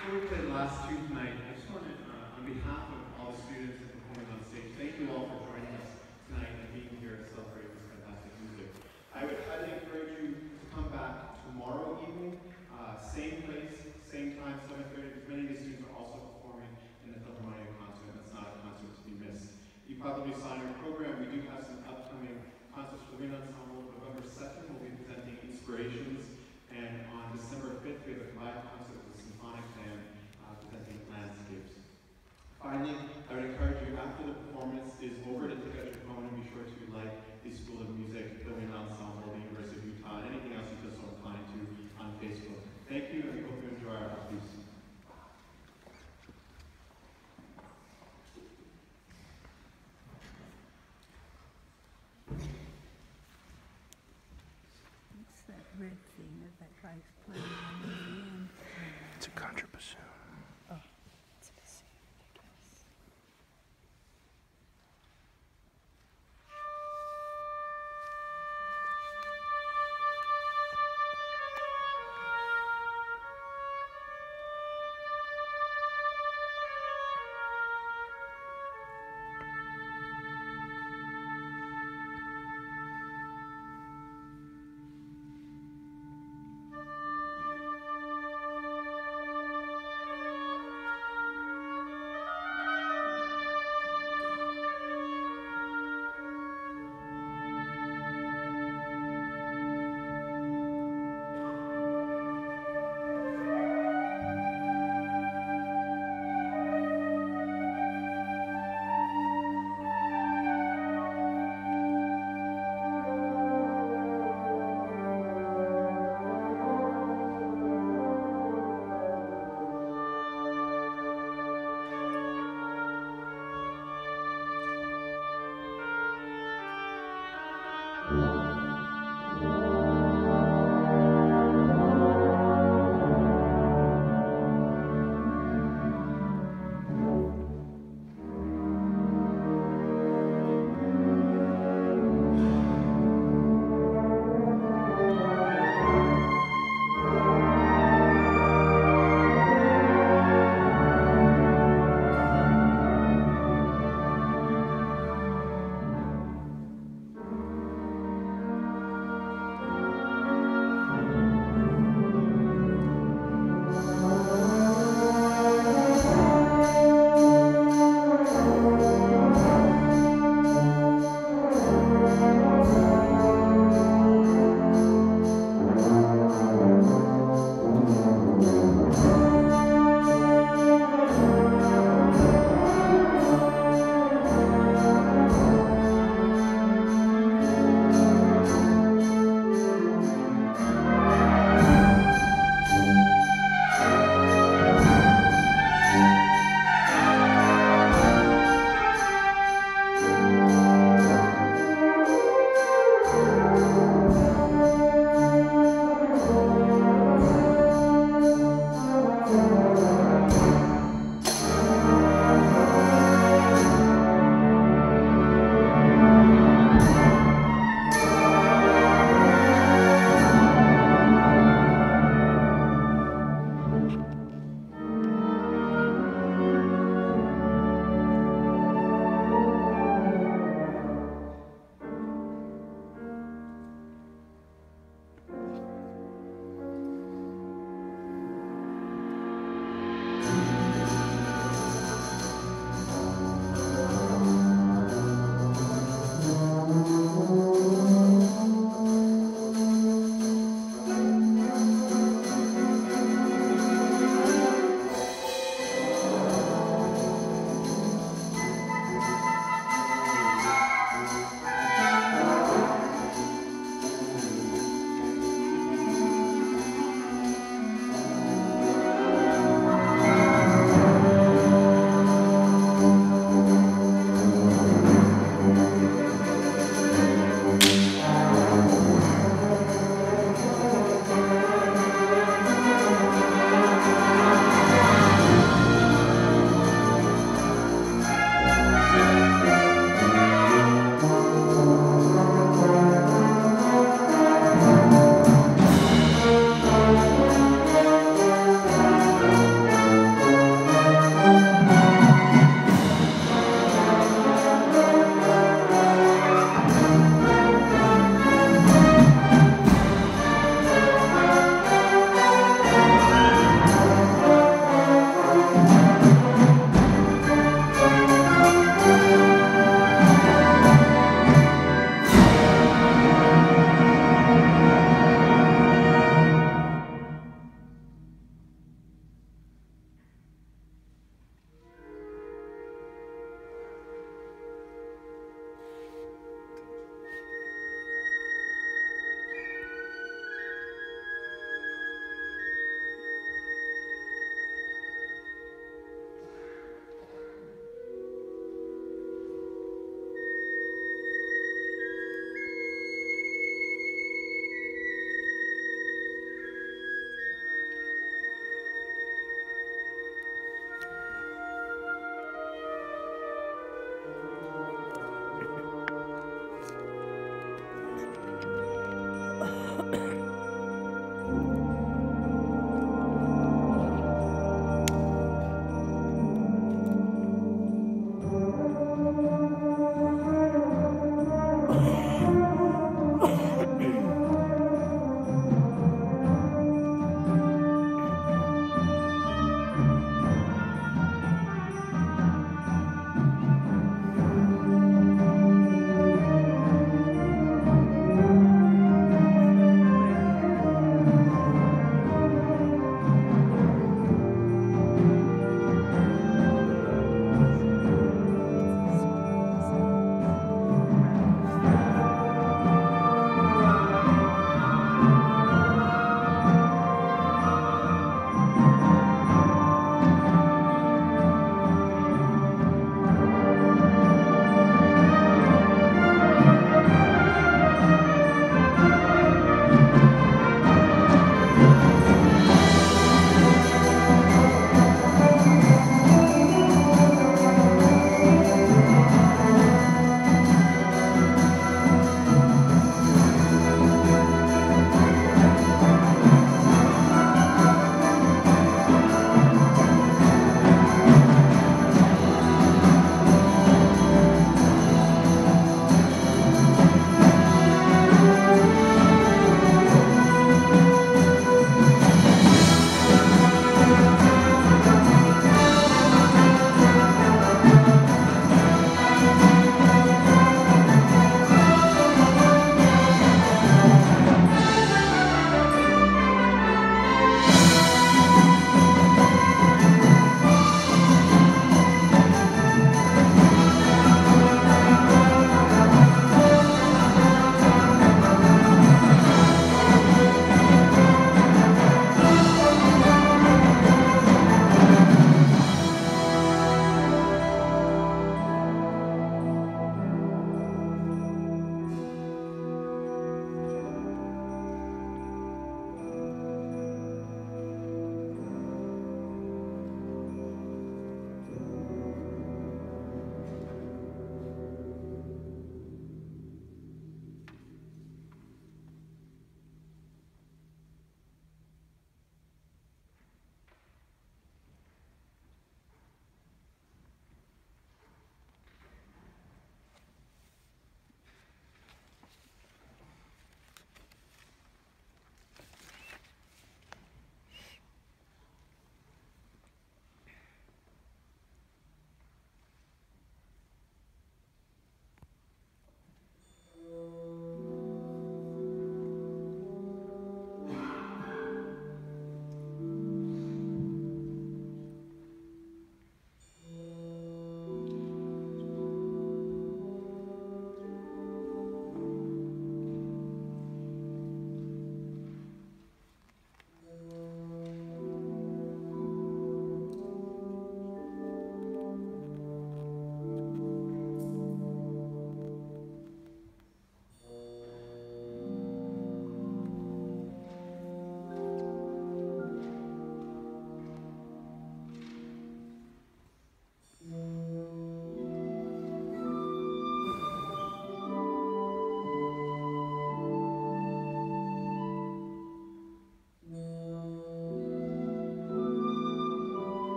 Before we last two tonight, I just wanted, uh, on behalf of all the students and performing on stage, thank you all for joining us tonight and being here to celebrate this fantastic music. I would highly encourage you to come back tomorrow evening, uh, same place, same time, 7:30, because many of the students are also performing in the Philharmonic concert. That's not a concert to be missed. You probably saw in our program, we do have some upcoming concerts for the wind ensemble. November 2nd, we'll be presenting Inspirations, and on December 5th, we have a live concert with the symphonic band uh, presenting Landscapes. Finally, I would encourage you, after the performance is over, to pick up your phone and be sure to like the School of Music, the Wind Ensemble, the University of Utah, and anything else you feel so inclined to on Facebook. Thank you, and we hope you enjoy our piece. What's that red thing that that guy's playing on the end? It's a contrabassoon.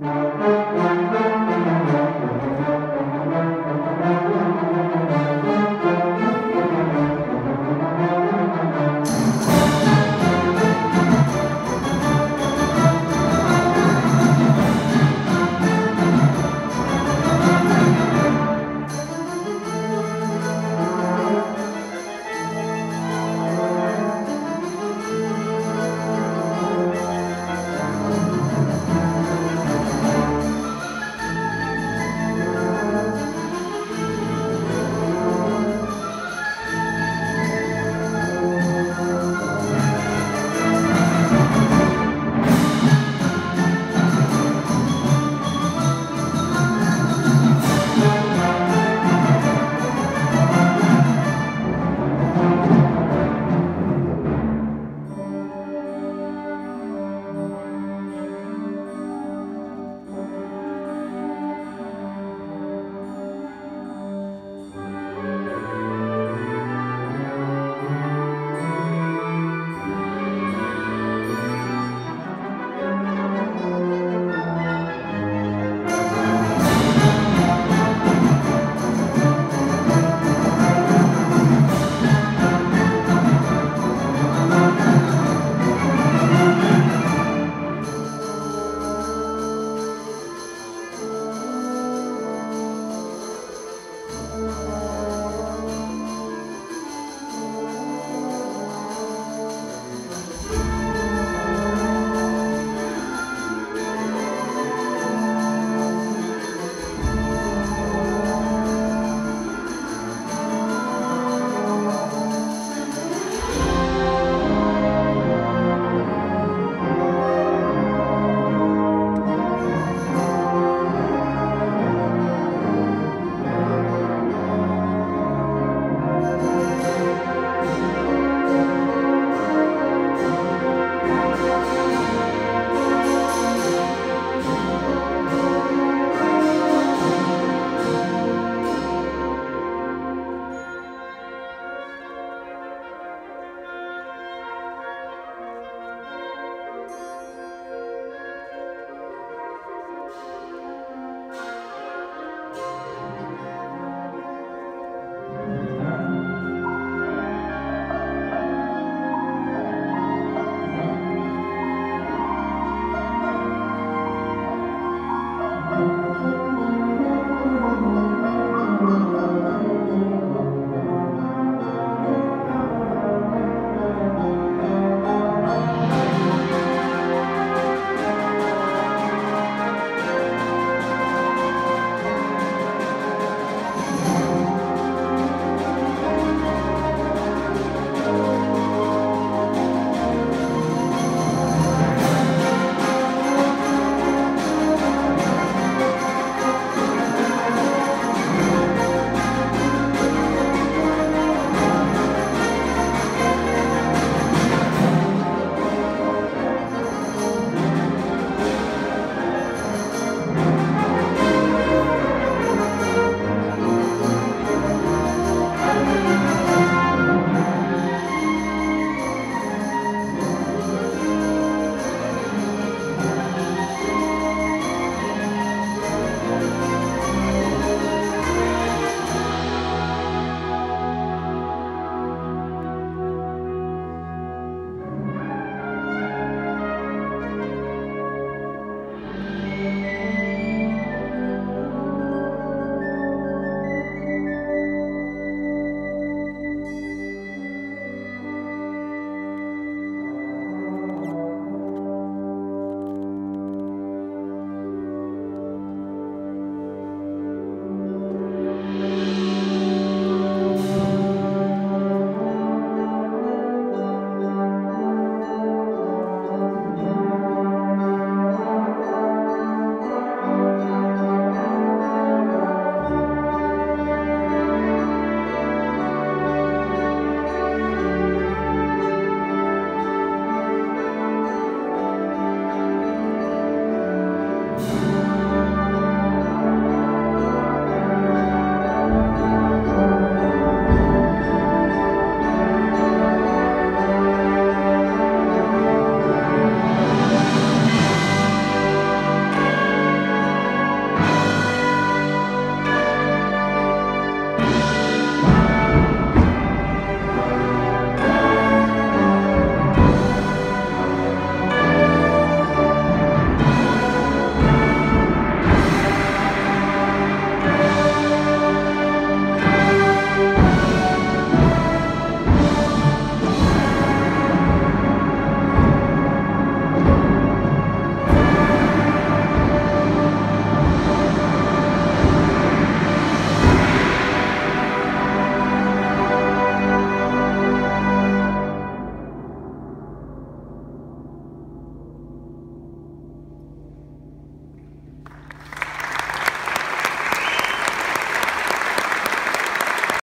Thank